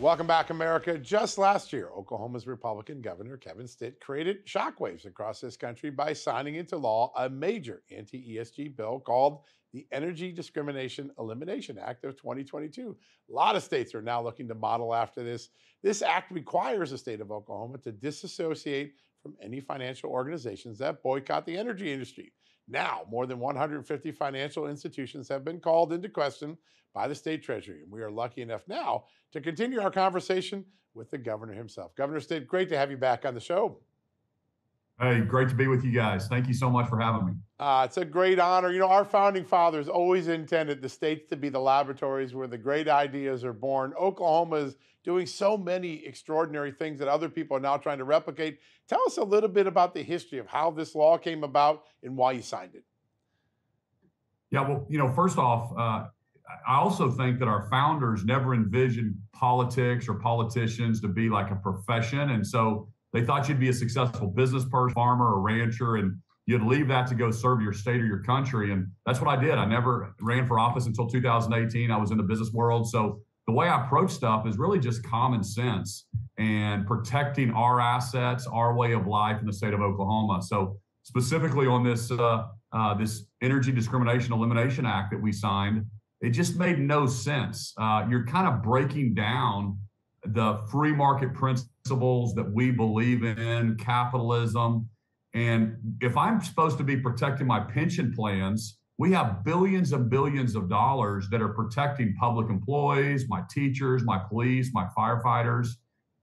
Welcome back, America. Just last year, Oklahoma's Republican Governor Kevin Stitt created shockwaves across this country by signing into law a major anti ESG bill called the Energy Discrimination Elimination Act of 2022. A lot of states are now looking to model after this. This act requires the state of Oklahoma to disassociate from any financial organizations that boycott the energy industry. Now, more than 150 financial institutions have been called into question by the state treasury, and we are lucky enough now to continue our conversation with the governor himself. Governor Stitt, great to have you back on the show. Hey, great to be with you guys. Thank you so much for having me. Uh, it's a great honor. You know, our founding fathers always intended the states to be the laboratories where the great ideas are born. Oklahoma is doing so many extraordinary things that other people are now trying to replicate. Tell us a little bit about the history of how this law came about and why you signed it. Yeah, well, you know, first off, uh, I also think that our founders never envisioned politics or politicians to be like a profession. And so they thought you'd be a successful business person, farmer, or rancher, and you'd leave that to go serve your state or your country. And that's what I did. I never ran for office until 2018. I was in the business world. So the way I approach stuff is really just common sense and protecting our assets, our way of life in the state of Oklahoma. So specifically on this uh, uh, this Energy Discrimination Elimination Act that we signed, it just made no sense. Uh, you're kind of breaking down the free market principles that we believe in, capitalism. And if I'm supposed to be protecting my pension plans, we have billions and billions of dollars that are protecting public employees, my teachers, my police, my firefighters.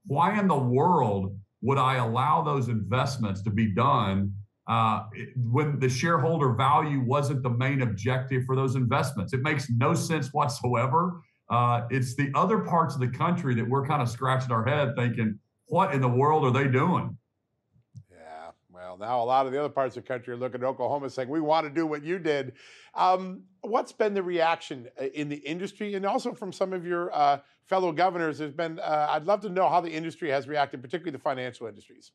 Why in the world would I allow those investments to be done uh, when the shareholder value wasn't the main objective for those investments? It makes no sense whatsoever. Uh, it's the other parts of the country that we're kind of scratching our head thinking, what in the world are they doing? Yeah, well, now a lot of the other parts of the country are looking at Oklahoma saying, we want to do what you did. Um, what's been the reaction uh, in the industry and also from some of your uh, fellow governors? There's been, uh, I'd love to know how the industry has reacted, particularly the financial industries.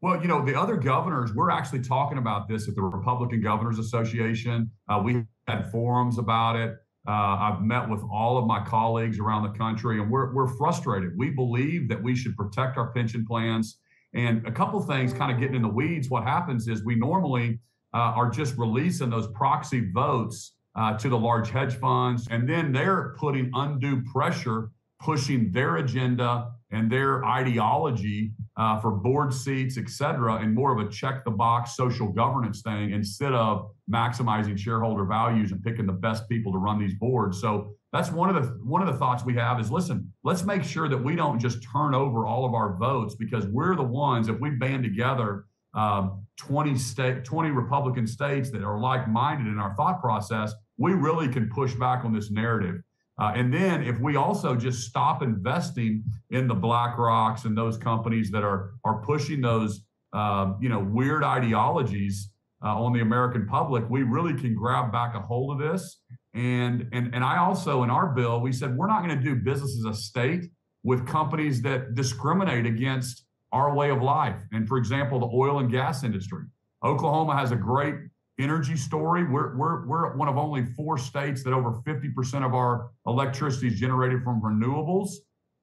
Well, you know, the other governors, we're actually talking about this at the Republican Governors Association. Uh, we had forums about it. Uh, I've met with all of my colleagues around the country, and we're, we're frustrated. We believe that we should protect our pension plans. And a couple things kind of getting in the weeds, what happens is we normally uh, are just releasing those proxy votes uh, to the large hedge funds, and then they're putting undue pressure, pushing their agenda and their ideology uh, for board seats, et cetera, and more of a check the box social governance thing instead of maximizing shareholder values and picking the best people to run these boards. So that's one of the one of the thoughts we have is listen, let's make sure that we don't just turn over all of our votes because we're the ones if we band together um, 20 state 20 Republican states that are like-minded in our thought process, we really can push back on this narrative. Uh, and then if we also just stop investing in the BlackRocks and those companies that are are pushing those uh, you know weird ideologies uh, on the American public, we really can grab back a hold of this. And and and I also in our bill we said we're not going to do business as a state with companies that discriminate against our way of life. And for example, the oil and gas industry. Oklahoma has a great energy story. We're, we're, we're one of only four states that over 50% of our electricity is generated from renewables,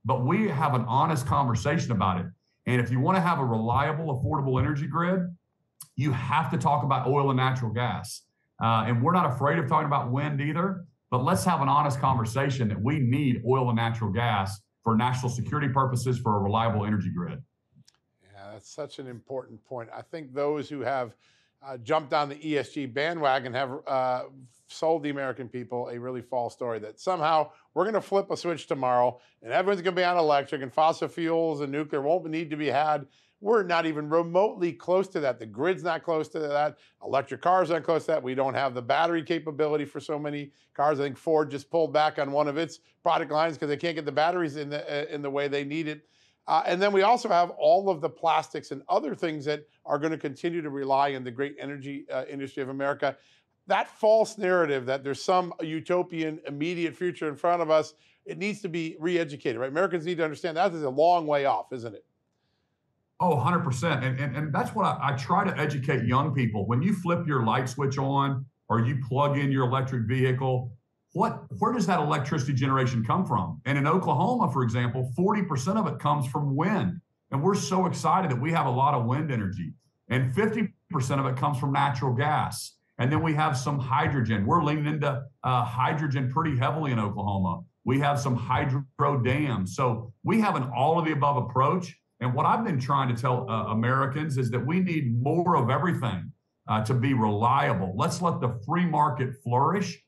but we have an honest conversation about it. And if you want to have a reliable, affordable energy grid, you have to talk about oil and natural gas. Uh, and we're not afraid of talking about wind either, but let's have an honest conversation that we need oil and natural gas for national security purposes for a reliable energy grid. Yeah, that's such an important point. I think those who have uh, jumped on the ESG bandwagon have uh, sold the American people a really false story that somehow we're going to flip a switch tomorrow and everyone's going to be on electric and fossil fuels and nuclear won't need to be had. We're not even remotely close to that. The grid's not close to that. Electric cars aren't close to that. We don't have the battery capability for so many cars. I think Ford just pulled back on one of its product lines because they can't get the batteries in the uh, in the way they need it. Uh, and then we also have all of the plastics and other things that are going to continue to rely on the great energy uh, industry of America. That false narrative that there's some utopian immediate future in front of us, it needs to be re-educated, right? Americans need to understand that is a long way off, isn't it? Oh, 100%. And, and, and that's what I, I try to educate young people. When you flip your light switch on or you plug in your electric vehicle, what where does that electricity generation come from? And in Oklahoma, for example, 40% of it comes from wind. And we're so excited that we have a lot of wind energy. And 50% of it comes from natural gas. And then we have some hydrogen. We're leaning into uh, hydrogen pretty heavily in Oklahoma. We have some hydro dams. So we have an all of the above approach. And what I've been trying to tell uh, Americans is that we need more of everything uh, to be reliable. Let's let the free market flourish.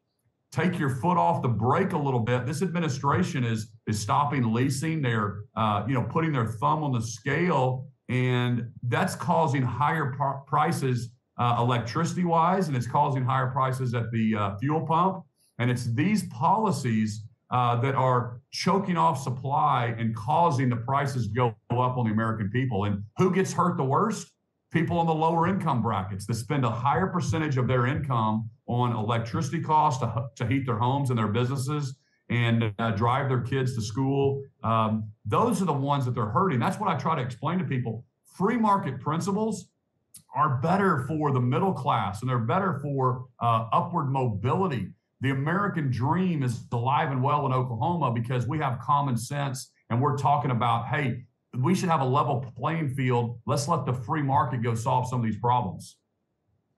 Take your foot off the brake a little bit. This administration is is stopping leasing. They're uh, you know putting their thumb on the scale, and that's causing higher par- prices uh, electricity wise, and it's causing higher prices at the uh, fuel pump. And it's these policies uh, that are choking off supply and causing the prices to go up on the American people. And who gets hurt the worst? People in the lower income brackets that spend a higher percentage of their income on electricity costs to, to heat their homes and their businesses and uh, drive their kids to school. Um, those are the ones that they're hurting. That's what I try to explain to people. Free market principles are better for the middle class and they're better for uh, upward mobility the American dream is alive and well in Oklahoma because we have common sense and we're talking about, hey, we should have a level playing field. Let's let the free market go solve some of these problems.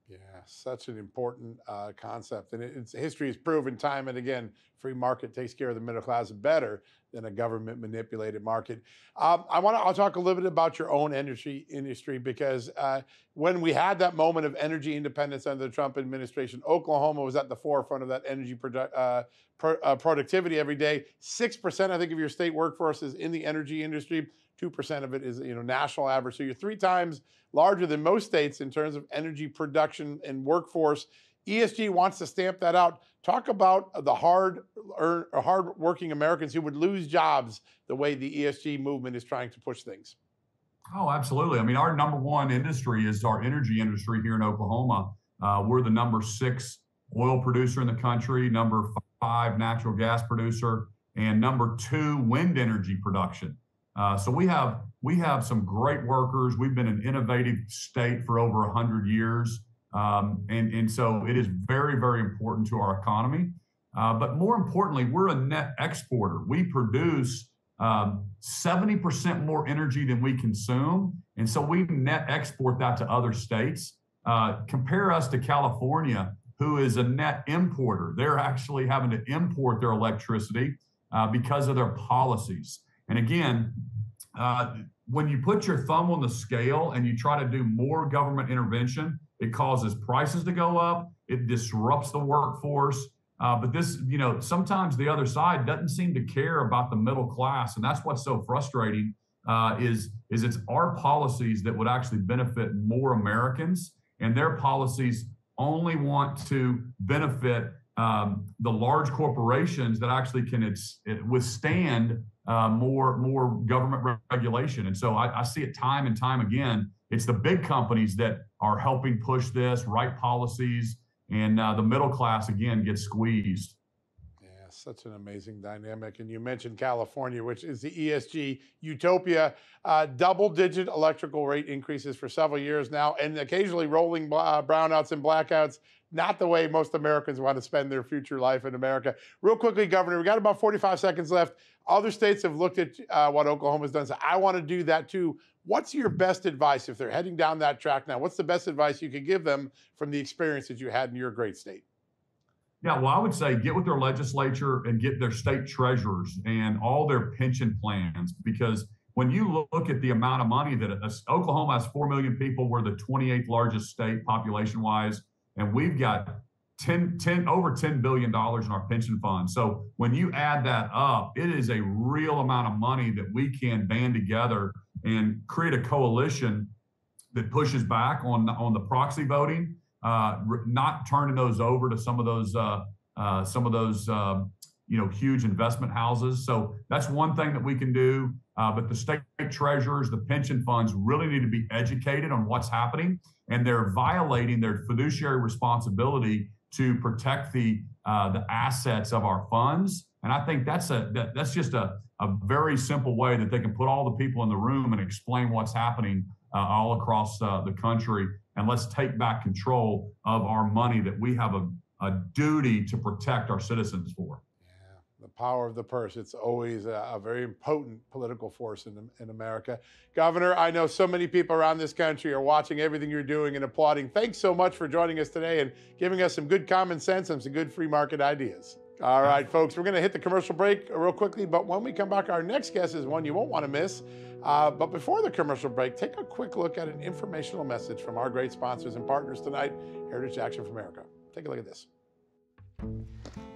Yeah, such an important uh, concept. And it's, history has proven time and again, free market takes care of the middle class better than a government manipulated market. Um, I want to. I'll talk a little bit about your own energy industry because uh, when we had that moment of energy independence under the Trump administration, Oklahoma was at the forefront of that energy produ- uh, pro- uh, productivity every day. Six percent, I think, of your state workforce is in the energy industry. Two percent of it is you know national average. So you're three times larger than most states in terms of energy production and workforce. ESG wants to stamp that out. Talk about the hard, hard working Americans who would lose jobs the way the ESG movement is trying to push things. Oh, absolutely. I mean, our number one industry is our energy industry here in Oklahoma. Uh, we're the number six oil producer in the country, number five natural gas producer, and number two wind energy production. Uh, so we have we have some great workers. We've been an innovative state for over 100 years. Um, and, and so it is very, very important to our economy. Uh, but more importantly, we're a net exporter. We produce um, 70% more energy than we consume. And so we net export that to other states. Uh, compare us to California, who is a net importer. They're actually having to import their electricity uh, because of their policies. And again, uh, when you put your thumb on the scale and you try to do more government intervention, it causes prices to go up. It disrupts the workforce. Uh, but this, you know, sometimes the other side doesn't seem to care about the middle class, and that's what's so frustrating. Uh, is is it's our policies that would actually benefit more Americans, and their policies only want to benefit um, the large corporations that actually can withstand uh, more more government re- regulation. And so I, I see it time and time again it's the big companies that are helping push this, write policies, and uh, the middle class again gets squeezed. Yeah, such an amazing dynamic. And you mentioned California, which is the ESG utopia. Uh, double digit electrical rate increases for several years now, and occasionally rolling uh, brownouts and blackouts. Not the way most Americans want to spend their future life in America. Real quickly, Governor, we got about 45 seconds left. Other states have looked at uh, what Oklahoma's done. So I want to do that too. What's your best advice if they're heading down that track now? What's the best advice you could give them from the experience that you had in your great state? Yeah, well, I would say get with their legislature and get their state treasurers and all their pension plans because when you look at the amount of money that Oklahoma has 4 million people, we're the 28th largest state population wise, and we've got 10, 10 over 10 billion dollars in our pension fund. So when you add that up, it is a real amount of money that we can band together and create a coalition that pushes back on on the proxy voting, uh, not turning those over to some of those uh, uh, some of those um, you know huge investment houses. So that's one thing that we can do. Uh, but the state treasurers, the pension funds, really need to be educated on what's happening, and they're violating their fiduciary responsibility to protect the uh, the assets of our funds. And I think that's a that, that's just a, a very simple way that they can put all the people in the room and explain what's happening uh, all across uh, the country. And let's take back control of our money that we have a a duty to protect our citizens for. Power of the purse. It's always a, a very potent political force in, in America. Governor, I know so many people around this country are watching everything you're doing and applauding. Thanks so much for joining us today and giving us some good common sense and some good free market ideas. All right, folks, we're going to hit the commercial break real quickly, but when we come back, our next guest is one you won't want to miss. Uh, but before the commercial break, take a quick look at an informational message from our great sponsors and partners tonight, Heritage Action for America. Take a look at this.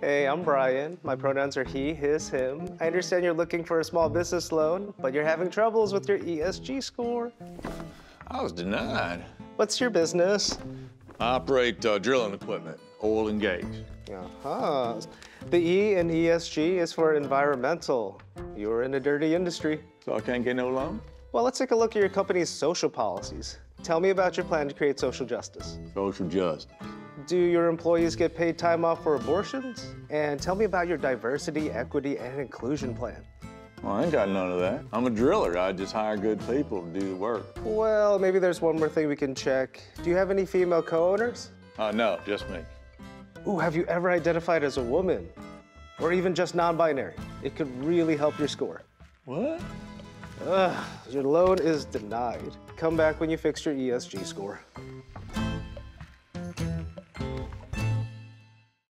Hey, I'm Brian. My pronouns are he, his, him. I understand you're looking for a small business loan, but you're having troubles with your ESG score. I was denied. What's your business? I operate uh, drilling equipment, oil and gas. Uh-huh. The E in ESG is for environmental. You're in a dirty industry. So I can't get no loan? Well, let's take a look at your company's social policies. Tell me about your plan to create social justice. Social justice. Do your employees get paid time off for abortions? And tell me about your diversity, equity, and inclusion plan. Well, I ain't got none of that. I'm a driller. I just hire good people to do the work. Well, maybe there's one more thing we can check. Do you have any female co-owners? Uh, no, just me. Ooh, have you ever identified as a woman? Or even just non-binary? It could really help your score. What? Ugh, your loan is denied. Come back when you fix your ESG score.